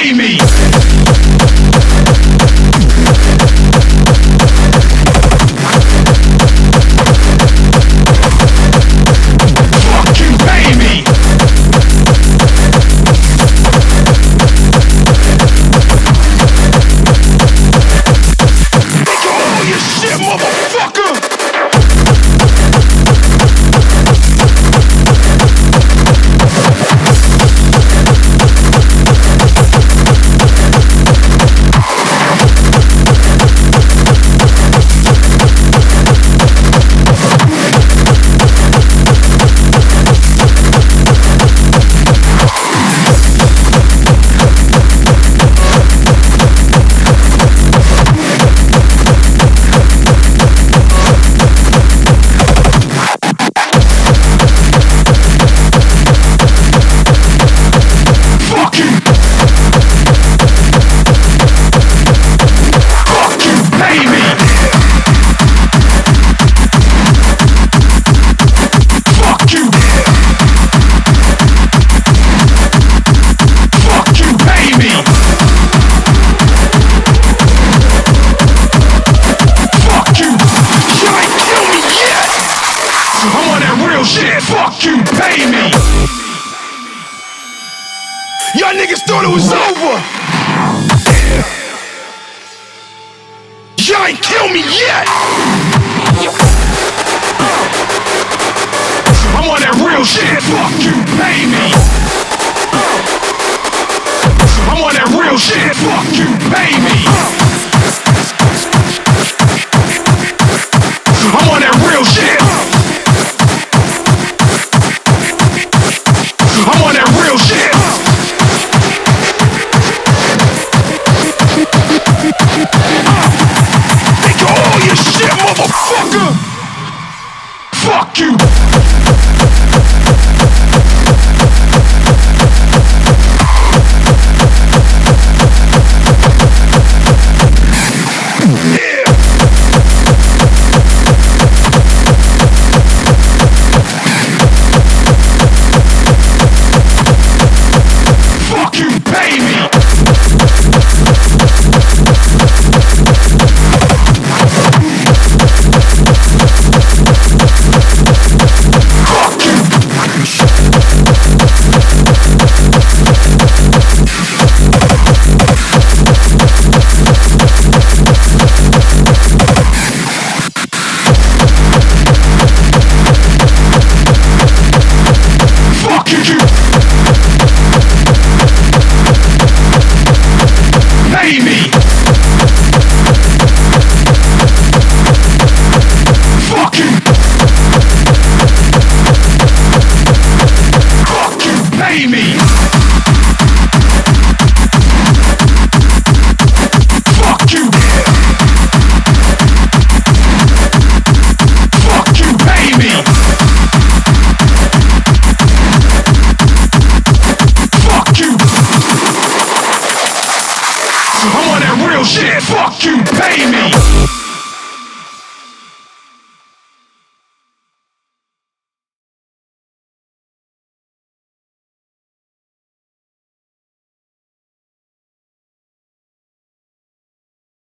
pay me. Thought it was over. Y'all ain't kill me yet. I'm on that real shit. Fuck you, pay Fuck you! I'm on that real shit, fuck you, pay me!